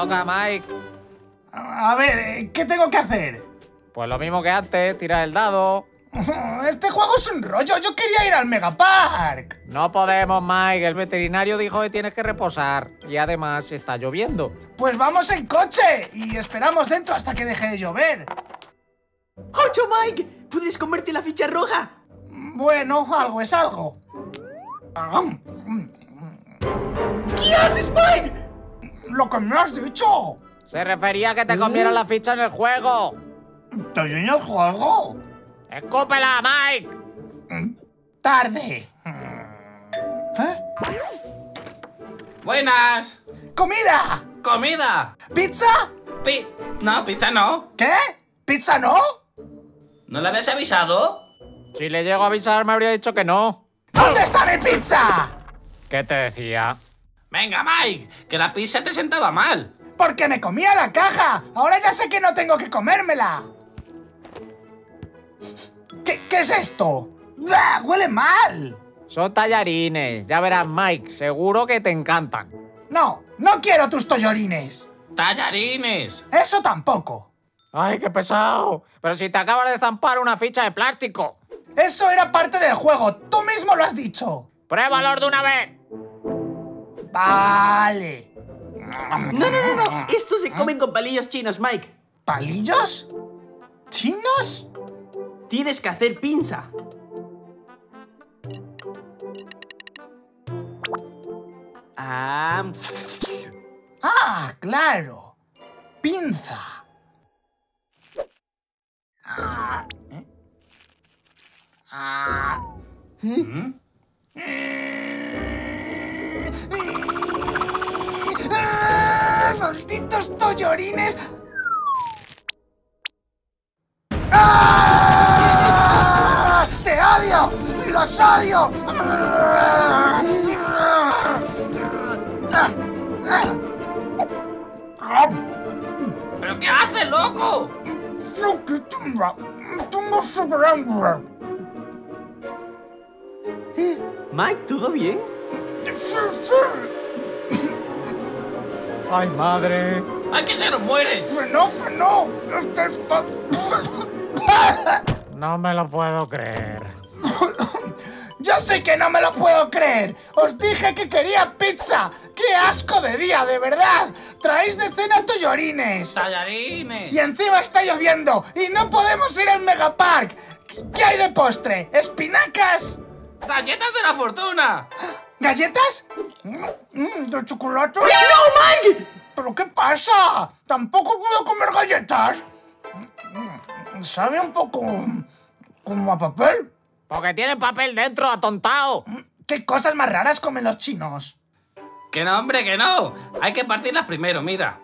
toca, Mike. A ver, eh, ¿qué tengo que hacer? Pues lo mismo que antes, tirar el dado. Este juego es un rollo, yo quería ir al Megapark. No podemos, Mike. El veterinario dijo que tienes que reposar. Y además está lloviendo. Pues vamos en coche y esperamos dentro hasta que deje de llover. ¡Ocho, Mike! ¿Puedes comerte la ficha roja? Bueno, algo es algo. ¿Qué haces, Mike? Lo que me has dicho. Se refería a que te comieran la ficha en el juego. ¿Estoy en el juego? ¡Escúpela, Mike! Tarde. ¿Eh? Buenas. ¡Comida! Comida. ¿Pizza? Pi... No, pizza no. ¿Qué? ¿Pizza no? ¿No le habías avisado? Si le llego a avisar, me habría dicho que no. ¿Dónde está mi pizza? ¿Qué te decía? Venga, Mike, que la pizza te sentaba mal. Porque me comía la caja. Ahora ya sé que no tengo que comérmela. ¿Qué, qué es esto? ¡Bah! ¡Huele mal! Son tallarines. Ya verás, Mike. Seguro que te encantan. No, no quiero tus tollorines. Tallarines. Eso tampoco. ¡Ay, qué pesado! Pero si te acabas de zampar una ficha de plástico. Eso era parte del juego. Tú mismo lo has dicho. ¡Pruébalo de una vez! Vale. No, no, no, no. Estos se comen con palillos chinos, Mike. ¿Palillos? ¿Chinos? Tienes que hacer pinza. Ah, Ah, claro. Pinza. Ah, ¿eh? Ah. ¡Ah! ¡Malditos tollorines! ¡Ah! ¡Te odio! ¡Los odio! ¿Pero qué haces, loco? ¡Qué tumba! ¡Tengo superhambre! Mike, ¿todo bien? ¡Sí, sí! ¡Ay, madre! ¡Ay, que se nos muere! ¡Frenó, frenó! ¡Este es fa- No me lo puedo creer. ¡Yo sí que no me lo puedo creer! ¡Os dije que quería pizza! ¡Qué asco de día, de verdad! ¡Traéis de cena tollorines! ¡Tallarines! Y encima está lloviendo y no podemos ir al Megapark. ¿Qué hay de postre? ¿Espinacas? ¡Galletas de la fortuna! ¿Galletas? Mm, ¿De chocolate? ¡No, Mike! ¿Pero qué pasa? ¿Tampoco puedo comer galletas? Mm, Sabe un poco como a papel. Porque tienen papel dentro, atontado. ¿Qué cosas más raras comen los chinos? Que no, hombre, que no. Hay que partirlas primero, mira.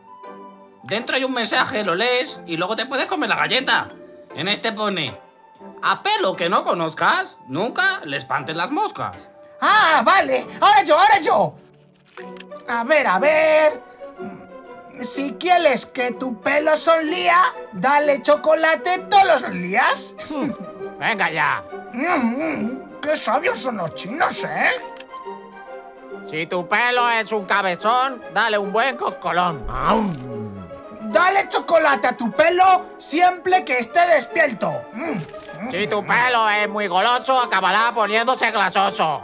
Dentro hay un mensaje, lo lees y luego te puedes comer la galleta. En este pone... A pelo que no conozcas, nunca le espanten las moscas. ¡Ah, vale! ¡Ahora yo, ahora yo! A ver, a ver... Si quieres que tu pelo sonría, dale chocolate todos los días. Venga ya. Mm, ¡Qué sabios son los chinos, eh! Si tu pelo es un cabezón, dale un buen coscolón. Dale chocolate a tu pelo siempre que esté despierto. Mm. Si tu pelo es muy goloso, acabará poniéndose glasoso.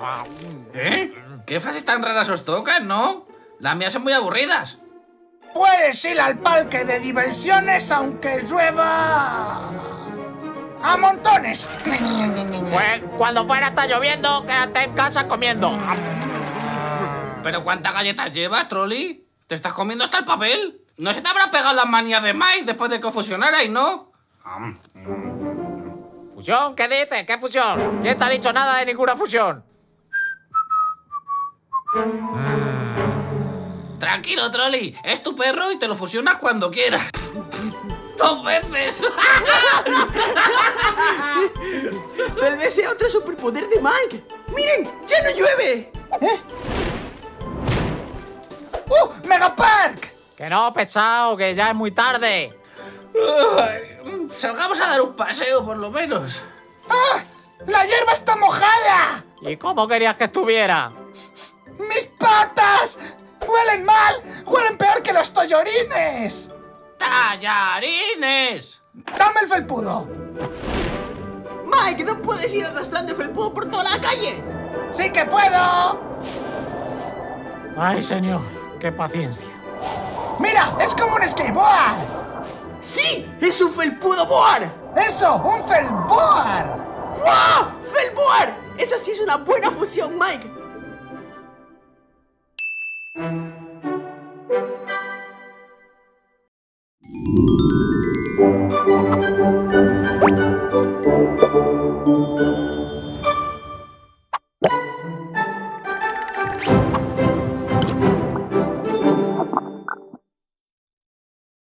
¿Eh? ¿Qué frases tan raras os tocan, no? Las mías son muy aburridas. Puedes ir al parque de diversiones aunque llueva... ¡A montones! Pues cuando fuera está lloviendo, quédate en casa comiendo. ¿Pero cuántas galletas llevas, Trolli? ¿Te estás comiendo hasta el papel? ¿No se te habrá pegado la manía de Mike después de que fusionarais, no? ¿Fusión? ¿Qué dices? ¿Qué fusión? ¿Quién te ha dicho nada de ninguna fusión? Tranquilo, Trolli. Es tu perro y te lo fusionas cuando quieras. ¡Dos veces! Tal vez sea otro superpoder de Mike. ¡Miren! ¡Ya no llueve! ¡Uh! ¡Megapark! Que no, pesado, que ya es muy tarde. Salgamos a dar un paseo, por lo menos. ¡Ah! ¡La hierba está mojada! ¿Y cómo querías que estuviera? ¡Mis patas! ¡Huelen mal! ¡Huelen peor que los tollorines! ¡Tallarines! ¡Dame el felpudo! Mike, no puedes ir arrastrando el felpudo por toda la calle. ¡Sí que puedo! Ay, señor, qué paciencia. ¡Mira! ¡Es como un skateboard! ¡Sí! ¡Es un felpudoboar! ¡Eso! ¡Un felboar! ¡Wow! ¡Felboar! Esa sí es una buena fusión, Mike.